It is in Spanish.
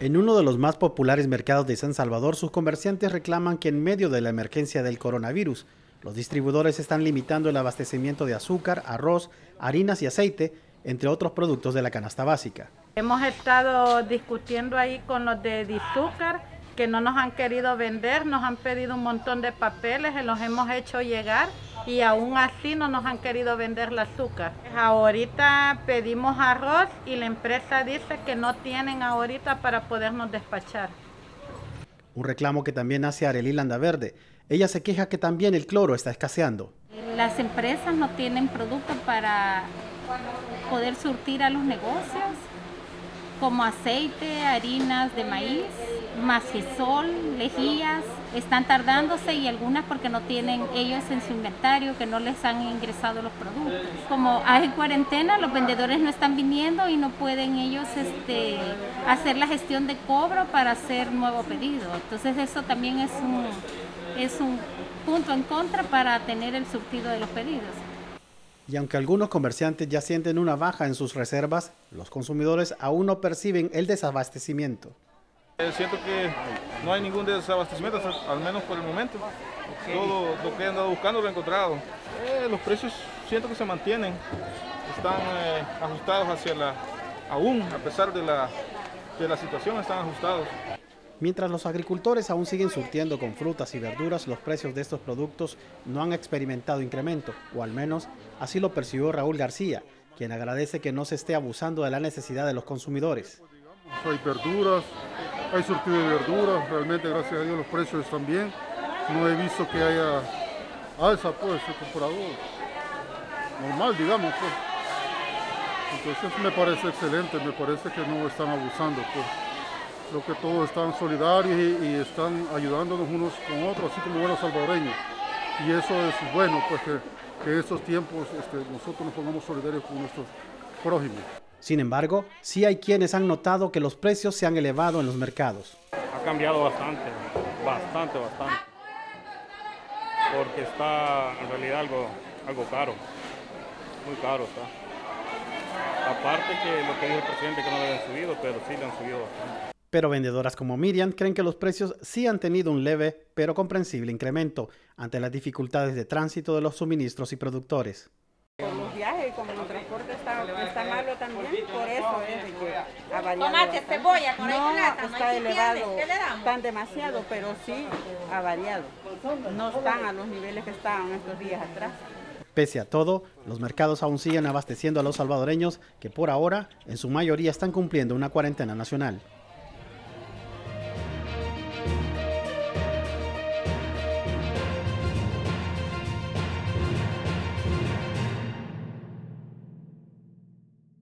En uno de los más populares mercados de San Salvador, sus comerciantes reclaman que en medio de la emergencia del coronavirus, los distribuidores están limitando el abastecimiento de azúcar, arroz, harinas y aceite, entre otros productos de la canasta básica. Hemos estado discutiendo ahí con los de Dizúcar, que no nos han querido vender, nos han pedido un montón de papeles, los hemos hecho llegar y aún así no nos han querido vender el azúcar. Ahorita pedimos arroz y la empresa dice que no tienen ahorita para podernos despachar. Un reclamo que también hace Arely Landaverde. Ella se queja que también el cloro está escaseando. Las empresas no tienen productos para poder surtir a los negocios, como aceite, harinas de maíz, macisol, lejías, están tardándose y algunas porque no tienen ellos en su inventario, que no les han ingresado los productos. Como hay cuarentena, los vendedores no están viniendo y no pueden ellos este, hacer la gestión de cobro para hacer nuevo pedido. Entonces eso también es un, es un punto en contra para tener el surtido de los pedidos. Y aunque algunos comerciantes ya sienten una baja en sus reservas, los consumidores aún no perciben el desabastecimiento. Eh, siento que no hay ningún desabastecimiento, al menos por el momento. Todo lo que he andado buscando lo he encontrado. Eh, los precios siento que se mantienen, están eh, ajustados hacia la, aún a pesar de la, de la situación, están ajustados. Mientras los agricultores aún siguen surtiendo con frutas y verduras, los precios de estos productos no han experimentado incremento, o al menos así lo percibió Raúl García, quien agradece que no se esté abusando de la necesidad de los consumidores. Hay verduras, hay surtido de verduras, realmente gracias a Dios los precios están bien. No he visto que haya alza pues el comprador. Normal, digamos pues. Entonces me parece excelente, me parece que no están abusando pues. Creo que todos están solidarios y, están ayudándonos unos con otros, así como buenos salvadoreños. Y eso es bueno, pues que, en estos tiempos este, nosotros nos pongamos solidarios con nuestros prójimos. Sin embargo, sí hay quienes han notado que los precios se han elevado en los mercados. Ha cambiado bastante, bastante, bastante. Porque está en realidad algo, algo caro, muy caro está. Aparte que lo que dijo el presidente que no le habían subido, pero sí le han subido bastante. Pero vendedoras como Miriam creen que los precios sí han tenido un leve pero comprensible incremento ante las dificultades de tránsito de los suministros y productores. Los viajes, como el transporte está, está malo también, por eso es que ha variado. Tomate, cebolla, con no, está elevado, están demasiado, pero sí ha variado. No están a los niveles que estaban estos días atrás. Pese a todo, los mercados aún siguen abasteciendo a los salvadoreños que por ahora, en su mayoría, están cumpliendo una cuarentena nacional.